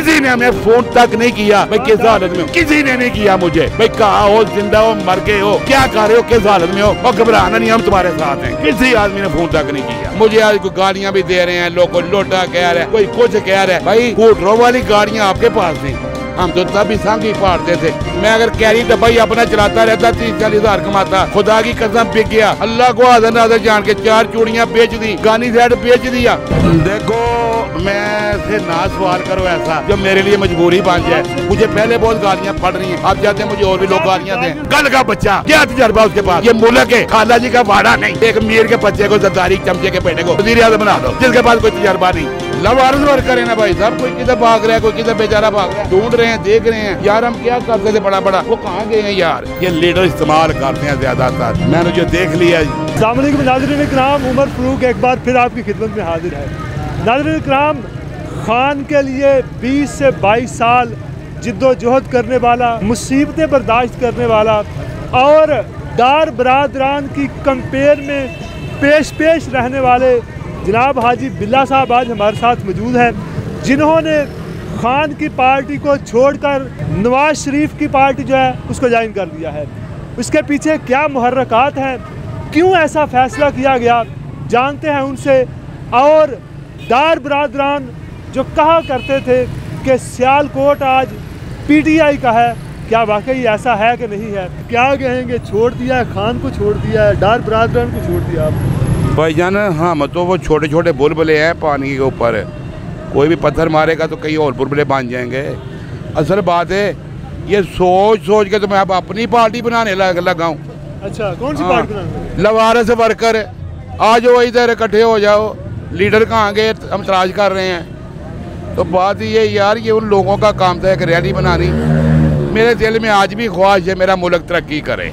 किसी ने हमें फ़ोन तक नहीं किया। भाई किस हालत में? किसी ने नहीं किया मुझे। भाई, कहा हो, ज़िंदा हो, मर गए हो? क्या कर रहे हो, किस हालत में हो? और घबराना नहीं, हम तुम्हारे साथ हैं। किसी आदमी ने फ़ोन तक नहीं किया। मुझे आज कोई गाड़ियाँ भी दे रहे हैं, लोग लोटा कह रहे हैं, कोई कुछ कह रहे हैं। भाई, कोटरों वाली गाड़ियाँ आपके पास थी हम तो तब भी संग ही पाड़ते थे। मैं अगर कैरी डब्बा ही अपना चलाता रहता तीस चालीस हज़ार कमाता। खुदा की कसम बिक गया। अल्लाह को आदर नादर जान के चार चूड़ियाँ बेच दी गानी सेट बेच दिया। देखो मैं से ना सवाल करो ऐसा जो मेरे लिए मजबूरी बन जाए। मुझे पहले बहुत गालियाँ पड़ रही हैं आप जाते हैं मुझे और भी लोग गालियाँ दें। कल का बच्चा क्या तजर्बा उसके पास? ये मुल्क है खाला जी का वाड़ा नहीं। एक मीर के बच्चे को जद्दारी चमचे के बेटे को वज़ीर बना दो जिसके पास कोई तजर्बा नहीं। लवारस वर्क करे ना भाई साहब कोई किधर भाग रहा है कोई किधर बेचारा भाग रहा है ढूंढ रहे हैं देख रहे हैं। यार हम क्या करते थे बड़ा बड़ा वो कहाँ गए हैं यार? ये लीडर इस्तेमाल करते हैं ज़्यादातर। मैंने जो देख लिया सामने नाजरीन कराम उमर फरूक एक बार फिर आपकी खिदमत में हाजिर है। नाजरीन कराम खान के लिए 20 से 22 साल जिद्दोजहद करने वाला मुसीबतें बर्दाश्त करने वाला और दार बरदरान की कंपेयर में पेश पेश रहने वाले जनाब हाजी बिल्ला साहब आज हमारे साथ मौजूद हैं, जिन्होंने खान की पार्टी को छोड़कर नवाज़ शरीफ की पार्टी जो है उसको ज्वाइन कर दिया है। उसके पीछे क्या मुहर्रकात हैं, क्यों ऐसा फैसला किया गया, जानते हैं उनसे। और दार बरदरान जो कहा करते थे कि सियालकोट आज पीटीआई का है, क्या वाकई ऐसा है कि नहीं है? क्या कहेंगे, छोड़ दिया है, खान को छोड़ दिया है डार बरदरान को छोड़ दिया आपने? भाईजान हम तो वो छोटे छोटे बुलबुले हैं पानी के ऊपर। कोई भी पत्थर मारेगा तो कई और बुलबुले बन जाएँगे। असल बात है ये सोच सोच के तो मैं अब अपनी पार्टी बनाने लग लगा हूँ। अच्छा कौन सी हाँ। Party लवारस worker. आ जाओ इधर इकट्ठे हो जाओ। लीडर कहाँ गए? हम तलाश कर रहे हैं। तो बात ये यार ये उन लोगों का काम था एक रैली बनानी। मेरे दिल में आज भी ख्वाहिश है मेरा मुल्क तरक्की करे।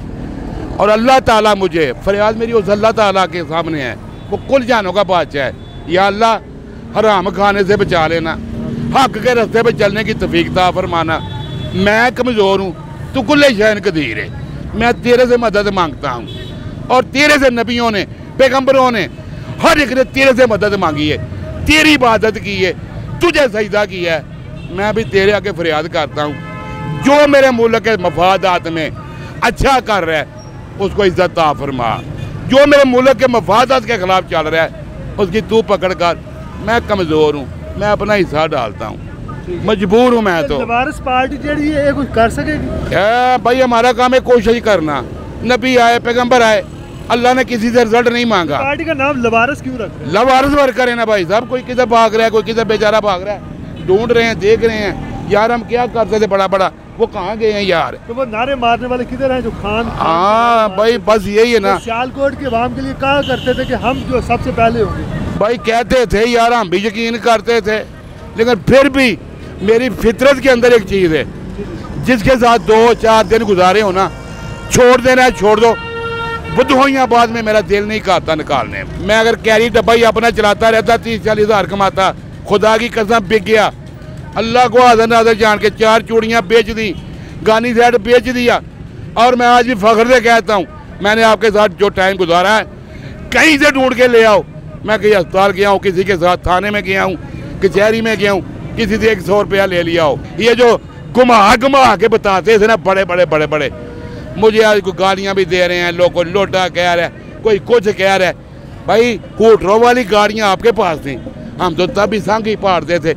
और अल्लाह ताला मुझे, फरियाद मेरी उस अल्लाह ताला के सामने है। वो कुल जानों का बादशाह। है या अल्लाह, हराम खाने से बचा लेना। हक के रस्ते पर चलने की तफीकता फरमाना। मैं कमज़ोर हूँ, तू कुल्ले शहन कदीर है। मैं तेरे से मदद माँगता हूँ। और तेरे से नबियों ने पैगम्बरों ने, हर एक ने तेरे से मदद मांगी है। तेरी इबादत की है, तुझे सजदा किया है। मैं भी तेरे आगे फरियाद करता हूँ। जो मेरे मुल्क के मफादात में अच्छा कर रहा है उसको इज़्ज़त ता फरमा। जो मेरे मुल्क के मफादात के खिलाफ चल रहा है उसकी तू पकड़ कर मैं कमज़ोर हूँ मैं अपना हिस्सा डालता हूँ। मजबूर हूँ मैं तो। पार्टी जड़ी है कुछ कर सकेगी? भाई हमारा काम है कोशिश करना। नबी आए पैगंबर आए अल्लाह ने किसी से रिज़ल्ट नहीं मांगा। पार्टी का नाम लवारस क्यों रख लवारस वर्कर है ना भाई साहब कोई किधर भाग रहा है कोई किधर बेचारा भाग रहा है। ढूंढ रहे हैं देख रहे हैं यार हम क्या करते थे बड़ा बड़ा वो कहाँ गए हैं यार? तो वो नारे मारने वाले किधर हैं जो खान हाँ भाई बस यही है ना। तो सियालकोट के आवाम के लिए कहा करते थे कि हम जो सबसे पहले होंगे? भाई कहते थे यार हम भी यकीन करते थे लेकिन फिर भी मेरी फितरत के अंदर एक चीज़ है। जिसके साथ दो चार दिन गुजारे हो ना छोड़ देना है छोड़ दो। बुद्धोइयाँ बाद में मेरा दिल नहीं करता निकालने। मैं अगर कैरी डब्बा ही अपना चलाता रहता तीस चालीस हज़ार कमाता खुदा की कसम बिक गया। अल्लाह को आदर नादर जान के चार चूड़ियाँ बेच दी गानी सेट बेच दिया और मैं आज भी फख्र से कहता हूँ मैंने आपके साथ जो टाइम गुजारा है कहीं से ढूंढ के ले आओ मैं कहीं अस्पताल गया हूँ किसी के साथ थाने में गया हूँ कचहरी में गया हूँ किसी से एक सौ रुपया ले लिया हो ये जो घुमा घुमा के बताते थे ना बड़े बड़े बड़े बड़े मुझे आज कोई गाड़ियाँ भी दे रहे हैं लोग को लोटा कह रहा है कोई कुछ कह रहा है भाई कोटरों वाली गाड़ियाँ आपके पास थी हम तो तब भी संग ही पाड़ते थे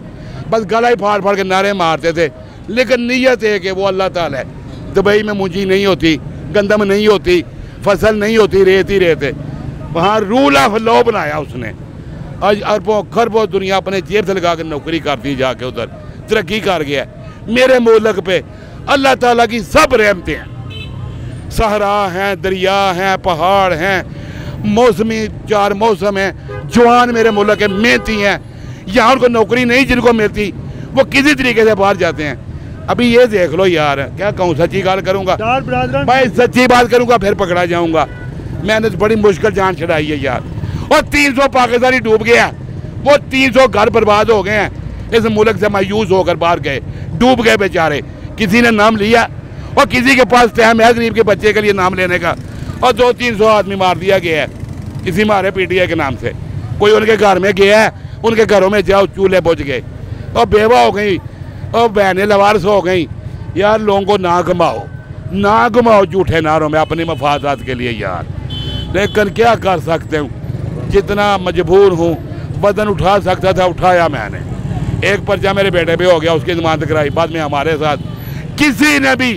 बस गला ही फाड़ फाड़ के नारे मारते थे। लेकिन नीयत है कि वो अल्लाह ताला है। दुबई में मुंजी नहीं होती, गंदम नहीं होती, फ़सल नहीं होती, रेत ही रेत है वहाँ रूल ऑफ़ लॉ बनाया उसने। आज अरबों, खरबों दुनिया अपने जेब से लगा कर नौकरी करती जाके उधर। तरक्की कर गया। मेरे मुल्क पे अल्लाह ताला की सब रहमतें हैं। सहरा हैं, दरिया हैं, पहाड़ हैं। मौसमी, चार मौसम हैं। जवान मेरे मुल्क के मेहनती हैं। यहाँ उनको नौकरी नहीं जिनको मिलती वो किसी तरीके से बाहर जाते हैं। अभी ये देख लो यार क्या कहूँ सच्ची गाल करूँगा। भाई सच्ची बात करूँगा फिर पकड़ा जाऊँगा। मैंने तो बड़ी मुश्किल जान छड़ाई है यार। और तीन सौ पाकिस्तानी डूब गया वो तीन सौ घर बर्बाद हो गए हैं। इस मुल्क से मायूस होकर बाहर गए। डूब गए बेचारे। किसी ने नाम लिया और किसी के पास टाइम है गरीब के बच्चे के लिए नाम लेने का। और दो तीन सौ आदमी मार दिया गया है। किसी मारे पीटीआई के नाम से। कोई उनके घर में गया है उनके घरों में जाओ, चूल्हे बुझ गए। और बेवा हो गई, और बहनें लवारस हो गई। यार लोगों को ना घुमाओ ना घुमाओ झूठे नारों में अपनी मफादात के लिए यार। लेकिन क्या कर सकते हूँ? जितना मजबूर हूँ बदन उठा सकता था, उठाया मैंने। एक पर्चा मेरे बेटे पे हो गया, उसकी जमानत कराई। बाद में हमारे साथ किसी ने भी,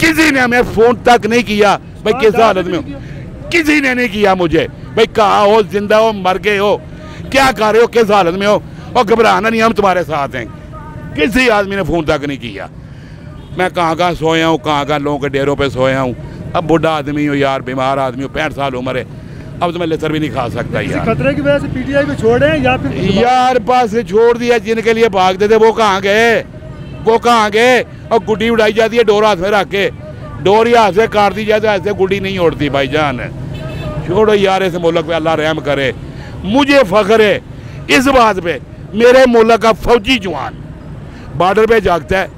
किसी ने हमें फ़ोन तक नहीं किया, भाई किस हालत में किसी ने नहीं किया मुझे। भाई कहा हो, ज़िंदा हो, मर गए हो क्या कर रहे हो? किस हालत में हो? और घबराना नहीं हम तुम्हारे साथ हैं। किसी आदमी ने फ़ोन तक नहीं किया। मैं कहाँ कहाँ सोया हूँ कहाँ कहाँ लोगों के डेरों पे सोया हूँ। अब बुढ़ा आदमी हूँ यार बीमार आदमी हूँ पैंठ साल उम्र है। अब तो मैं लेसर भी नहीं खा सकता यार। खतरे की वजह से पीटीआई में छोड़े हैं या फिर यार बस छोड़ दिया जिनके लिए भागते थे वो कहाँ गए? वो कहाँ गए? और गुड्डी उड़ाई जाती है डोर हाथ में रख के। डोर ही हाथ से काट दी जाए तो ऐसे गुड्डी नहीं उड़ती भाईजान। छोड़ो यार इस मुल्क पे अल्लाह रहम करे। मुझे फख्र है। इस बात पे मेरे मुल्क का फौजी जवान। बॉर्डर पे जागता है।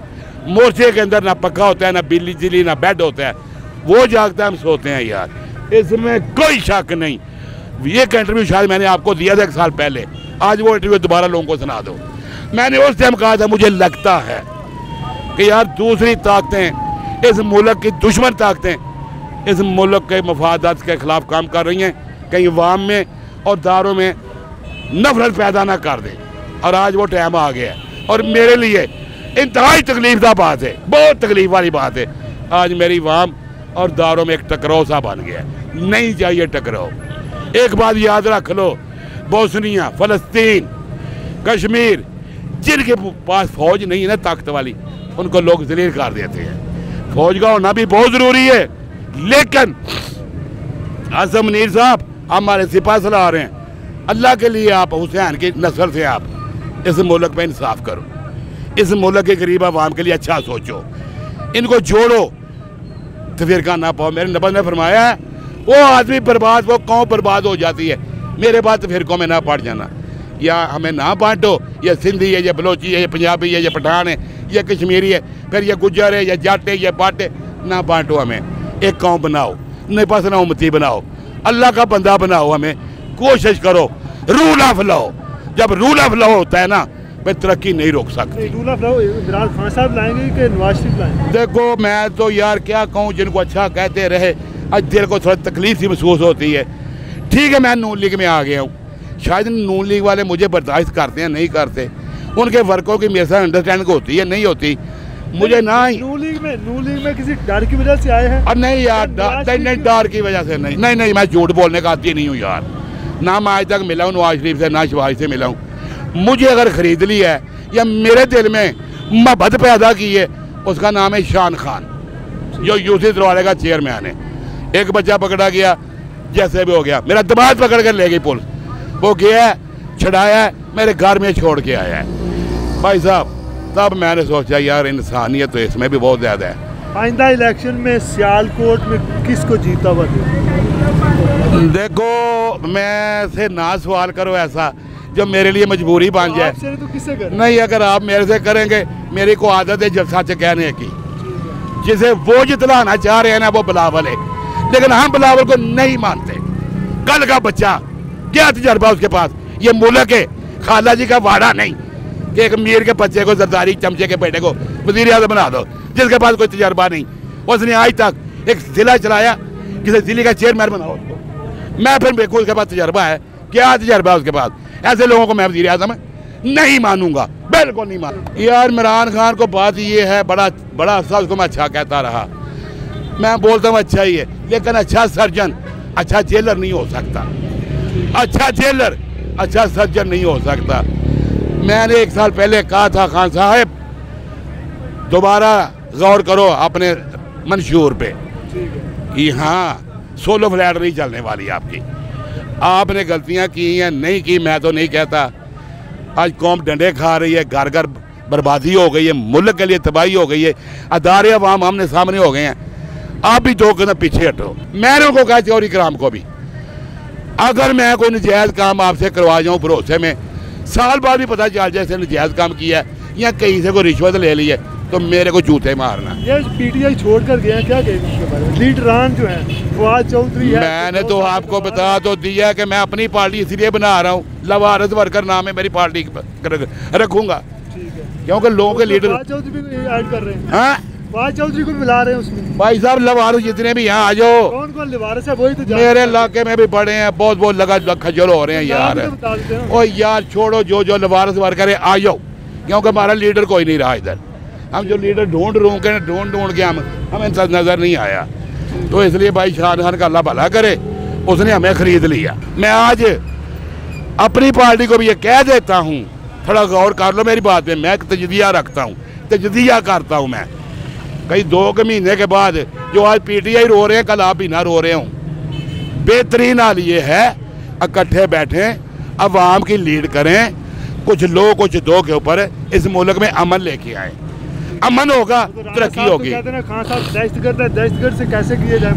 मोर्चे के अंदर ना पक्का होता है, ना बिजली जिली, ना बेड होता है। वो जागता है, हम सोते हैं यार। इसमें कोई शक नहीं। ये इंटरव्यू शायद मैंने आपको दिया था एक साल पहले। आज वो इंटरव्यू दोबारा लोगों को सुना दो। मैंने उस टाइम कहा था, मुझे लगता है कि यार दूसरी ताकतें इस मुल्क की दुश्मन ताकतें इस मुल्क के मफादात के खिलाफ काम कर रही हैं। कहीं वाम में और दारों में नफरत पैदा ना कर दे। और आज वो टाइम आ गया। और मेरे लिए इंतहाई तकलीफ़ का बात है। बहुत तकलीफ़ वाली बात है। आज मेरी वाम और दारों में एक टकराव सा बन गया। नहीं चाहिए टकराव। एक बात याद रख लो। बोसनिया, फलस्तीन, कश्मीर, जिनके पास फौज नहीं है ना ताकत वाली, उनको लोग जलील कर देते हैं। फौज का होना भी बहुत ज़रूरी है। लेकिन आज़म मुनीर साहब हमारे सिपा सलाह रहे हैं। अल्लाह के लिए आप हुसैन की नस्ल से आप इस मुल्क में इंसाफ करो। इस मुल्क के गरीब आवाम के लिए अच्छा सोचो। इनको जोड़ो। तो फिर का ना पाओ, मेरे नबल ने फरमाया है, वो आदमी बर्बाद, वो कौम बर्बाद हो जाती है। मेरे बाद तो फिर को में ना पड़ जाना। या हमें ना बांटो, या सिंधी है, या बलोची है, या पंजाबी है, या पठान है, या कश्मीरी है, फिर ये गुजर है, या जाट है या है ना बांटो हमें। एक कौम बनाओ नहीं पास ना उम्मती बनाओ। अल्लाह का बंदा बनाओ हमें। कोशिश करो रूल ऑफ़ लॉ जब रूल ऑफ़ लॉ होता है ना फिर तरक्की नहीं रोक सकती। Rule of law Imran Khan साहब लाएँगे कि नवाज़ शरीफ लाएँगे? देखो मैं तो यार क्या कहूँ जिनको अच्छा कहते रहे आज दिल को थोड़ा तकलीफ़ ही महसूस होती है। ठीक है मैं नून लीग में आ गया हूँ। शायद नून लीग वाले मुझे बर्दाश्त करते हैं नहीं करते। उनके वर्कों की मेरे साथ अंडरस्टैंडिंग होती है नहीं होती। मुझे ना ही नू लीग में नू लीग में किसी डर की वजह से आए हैं? और नहीं यार डर नहीं नहीं डर की वजह से नहीं। नहीं नहीं मैं झूठ बोलने का आती नहीं हूँ यार। ना मैं आज तक मिला हूँ नवाज़ शरीफ से ना शहबाज से मिला हूँ। मुझे अगर ख़रीद ली है या मेरे दिल में मोहब्बत पैदा की है उसका नाम है शान खान जो यूसी दरवाजे का चेयरमैन है। एक बच्चा पकड़ा गया जैसे भी हो गया। मेरा दिमाग पकड़ कर ले गई पुलिस। वो गया है, छड़ाया है, मेरे घर में छोड़ के आया है। भाई साहब तब मैंने सोचा यार इंसानियत तो इसमें भी बहुत ज़्यादा है। आइंदा इलेक्शन में सियालकोट में किसको जीता हुआ देखो? मैं से ना सवाल करो ऐसा जो मेरे लिए मजबूरी बन जाए। तो नहीं अगर आप मेरे से करेंगे मेरी को आदत है जब सच कहने की। जिसे वो जितलाना चाह रहे हैं ना वो बिलावल है। लेकिन हम बिलावल को नहीं मानते। कल का बच्चा क्या तजर्बा उसके पास? ये मुल्क है। खाला जी का वाड़ा नहीं। कि एक मीर के बच्चे को जरदारी चमचे के बेटे को वज़ीर आज़म बना दो, जिसके पास कोई तजर्बा नहीं। उसने आज तक एक जिला चलाया, किसी ज़िले का चेयरमैन बनाओ उसको। मैं फिर को उसके पास तजर्बा है। क्या तजर्बा है उसके पास? ऐसे लोगों को मैं वज़ीर आज़म नहीं मानूँगा। बिल्कुल नहीं मानूँगा। यार इमरान खान को बात ये है, बड़ा बड़ा अरसा उसको मैं अच्छा कहता रहा। मैं बोलता हूँ अच्छा ही है, लेकिन अच्छा सर्जन अच्छा जेलर नहीं हो सकता। अच्छा जेलर अच्छा सर्जन नहीं हो सकता। मैंने एक साल पहले कहा था, खान साहब, दोबारा गौर करो अपने मंशूर पे। कि हाँ सोलो फ्लैट नहीं चलने वाली आपकी। आपने गलतियाँ की हैं नहीं की, मैं तो नहीं कहता। आज कौम डंडे खा रही है घर घर बर्बादी हो गई है, मुल्क के लिए तबाही हो गई है, अदारे अवाम आमने सामने हो गए हैं। आप भी दो कदम पीछे हटो। मैंने उनको कहा चौरी कराम को भी। अगर मैं कोई नजायज़ काम आपसे करवा जाऊँ भरोसे में साल बाद भी पता चल जाए इसने नजायज़ काम किया है या कहीं से कोई रिश्वत ले ली है तो मेरे को जूते मारना। ये पीटीआई छोड़ कर गए क्या कहेंगे लीडरान जो है फवाद चौधरी है। मैंने तो आपको बता तो दिया कि मैं अपनी पार्टी इसलिए बना रहा हूँ लवारस वर्कर नाम है मेरी पार्टी रखूँगा। क्योंकि लोगों के लीडर चौधरी भी ऐड कर रहे हैं? फवाद चौधरी को मिला रहे हैं उसमें। भाई साहब लवारस जितने भी यहाँ आ जाओ। कौन कौन लिवारस है वही तो मेरे इलाके में भी बड़े हैं बहुत बहुत लगा खजल हो रहे हैं यार। तो। ओ यार छोड़ो जो जो लवारस वार करे आ जाओ। क्योंकि हमारा लीडर कोई नहीं रहा इधर। हम जो लीडर ढूंढ ढूंढ के ढूंढ ढूंढ के हम हमें नज़र नहीं आया। तो इसलिए भाई शाह खान का अल्लाह भला करे। उसने हमें खरीद लिया। मैं आज अपनी पार्टी को भी ये कह देता हूँ। थोड़ा गौर कर लो मेरी बात में मैं तजदिया रखता हूँ। तजदिया करता हूँ मैं। कई दो के महीने के बाद जो आज पीटीआई रो रहे हैं कल आप ही ना रो रहे हो। बेहतरीन हाल ये है इकट्ठे बैठे अवाम की लीड करें कुछ लो कुछ दो के ऊपर इस मुल्क में अमन लेके आए। अमन होगा तरक्की तो होगी। दहशतगर्द से कैसे किए जाए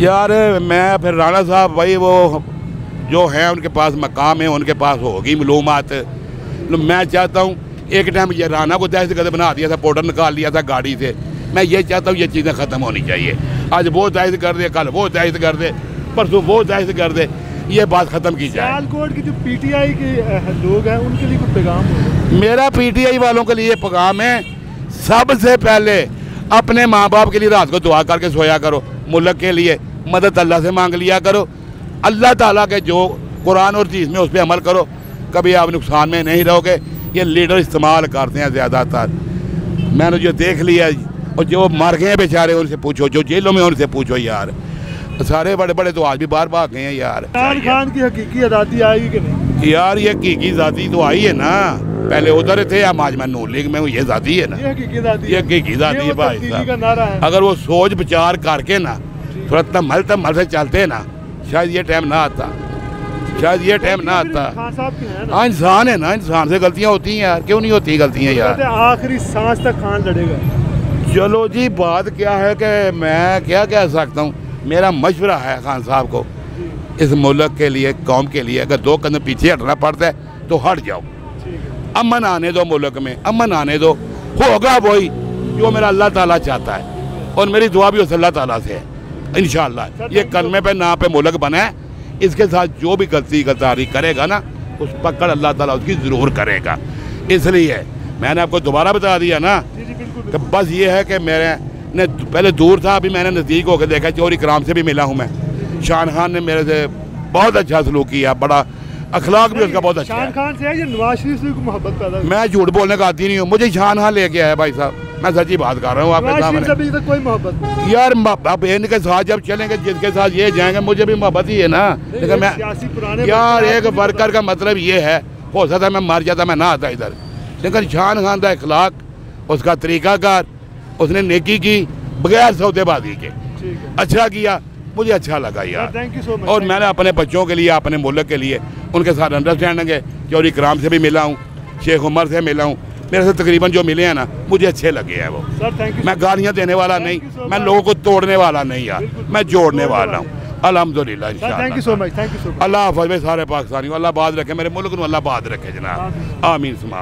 यार मैं फिर राणा साहब भाई वो जो हैं उनके पास मकाम है उनके पास होगी मालूमात। मैं चाहता हूँ एक टाइम ये राना को दहशत गर्द बना दिया था पाउडर निकाल लिया था गाड़ी से। मैं ये चाहता हूँ ये चीज़ें ख़त्म होनी चाहिए। आज वो दहशत कर दे कल वो दहशत कर दे परसों वो दहशत कर दे ये बात ख़त्म की जाए। सियालकोट की जो पीटीआई के लोग हैं उनके लिए कुछ पैगाम मेरा पीटीआई वालों के लिए पैगाम है सबसे पहले अपने माँ बाप के लिए रात को दुआ करके सोया करो। मुल्क के लिए मदद अल्लाह से मांग लिया करो। अल्लाह ताला के जो कुरान और चीज़ में उस पर अमल करो कभी आप नुकसान में नहीं रहोगे। ये लीडर इस्तेमाल करते हैं ज़्यादातर। मैंने जो देख लिया और जो मर गए बेचारे उनसे पूछो जो जेलों में उनसे पूछो यार। सारे बड़े बड़े तो आज भी बाहर भाग गए हैं यार। इमरान खान की हकीकी आज़ादी आएगी कि नहीं? यार ये की जाति तो आई है ना। पहले उधर थे अब आज मैं नून लीग में हूँ ये जाति है ना। ये हकीकी आज़ादी है हकीकी आज़ादी वो भाई साहब। अगर वो सोच विचार करके ना थोड़ा तमल तमल से चलते ना शायद ये टाइम ना आता। शायद ये टाइम ना आता। है ना। हाँ इंसान है ना इंसान से गलतियाँ होती हैं यार। क्यों नहीं होती गलतियाँ यार? आखिरी सांस तक खान लड़ेगा। चलो जी बात क्या है कि मैं क्या कह सकता हूँ? मेरा मशवरा है खान साहब को। इस मुल्क के लिए कौम के लिए अगर दो कदम पीछे हटना पड़ता है तो हट जाओ। अमन आने दो मुल्क में अमन आने दो। होगा वही जो मेरा अल्लाह ताला चाहता है। और मेरी दुआ भी उस अल्लाह ताला से है इन ये कलमे पे ना पे मुल्क बना है। इसके साथ जो भी गलती गलतारी करेगा ना उस पकड़ अल्लाह ताला उसकी ज़रूर करेगा। इसलिए मैंने आपको दोबारा बता दिया ना कि बस ये है कि मेरे ने पहले दूर था अभी मैंने नज़दीक होकर देखा चोरी कराम से भी मिला हूँ मैं। शान खान ने मेरे से बहुत अच्छा सलूक किया बड़ा अखलाक भी उसका बहुत अच्छा शान खान से है ये नवाज़ शरीफ से मोहब्बत पैदा मैं झूठ बोलने का आदि नहीं हूँ मुझे शान खान लेके आया भाई साहब। मैं सच्ची बात कर रहा हूँ आपके सामने कोई मोहब्बत यार अब इनके साथ जब चलेंगे जिसके साथ ये जाएँगे मुझे भी मोहब्बत ही है ना। लेकिन मैं यार एक वर्कर का मतलब ये है हो सकता है मैं मर जाता मैं ना आता इधर। लेकिन शान खान का इखलाक उसका तरीकाकार उसने नेकी की बगैर सौदेबाजी के। अच्छा किया मुझे अच्छा लगा यार। थैंक यू सो मच और मैंने अपने बच्चों के लिए अपने मुल्क के लिए उनके साथ अंडरस्टैंडिंग है चौरी कराम से भी मिला हूँ शेख उमर से मिला हूँ मेरे से तकरीबन जो मिले हैं ना मुझे अच्छे लगे हैं वो। सर थैंक यू मैं गालियाँ देने वाला नहीं मैं लोगों को तोड़ने वाला नहीं यार। मैं जोड़ने वाला हूँ। अलहमदुल्ला thank you so much thank you so much अल्लाह हाफ़ भाई सारे पाकिस्तानी अल्लाह बाद रखे मेरे मुल्क अल्लाह बाद रखे जनाब। आमीन सुमा